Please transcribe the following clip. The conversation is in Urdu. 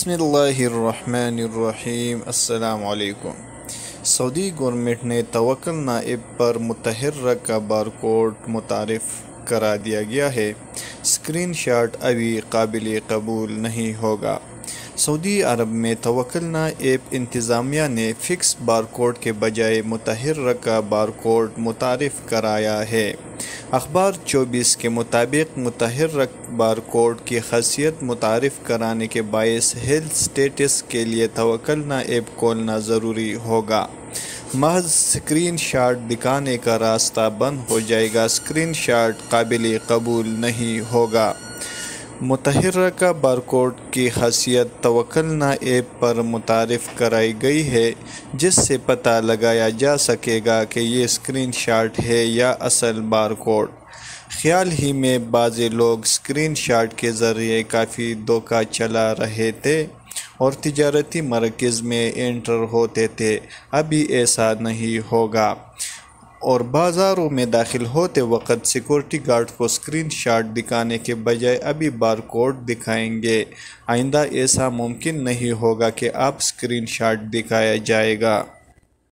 بسم اللہ الرحمن الرحیم۔ السلام علیکم۔ سعودی گورنمنٹ نے توکل نائب پر متحرک بارکوڈ متعارف کرا دیا گیا ہے۔ اسکرین شاٹ ابھی قابل قبول نہیں ہوگا۔ سعودی عرب میں توکل نائب انتظامیہ نے فکس بارکوڈ کے بجائے متحرک بارکوڈ متعارف کرایا ہے۔ اخبار چوبیس کے مطابق متحرک بار کوڈ کی خاصیت متعارف کرانے کے باعث ہیلتھ سٹیٹس کے لیے توکل ایپ کھولنا ضروری ہوگا۔ محض اسکرین شاٹ دکھانے کا راستہ بند ہو جائے گا اسکرین شاٹ قابل قبول نہیں ہوگا۔ متحرکہ بارکوڈ کی خاصیت توکل ایپ پر متعارف کرائی گئی ہے، جس سے پتہ لگایا جا سکے گا کہ یہ اسکرین شاٹ ہے یا اصل بارکوڈ۔ خیال ہی میں بعض لوگ اسکرین شاٹ کے ذریعے کافی دھوکہ چلا رہے تھے اور تجارتی مرکز میں انٹر ہوتے تھے، ابھی ایسا نہیں ہوگا۔ اور بازاروں میں داخل ہوتے وقت سیکورٹی گارڈ کو اسکرین شاٹ دکھانے کے بجائے ابھی بار کوڈ دکھائیں گے۔ آئندہ ایسا ممکن نہیں ہوگا کہ آپ اسکرین شاٹ دکھایا جائے گا۔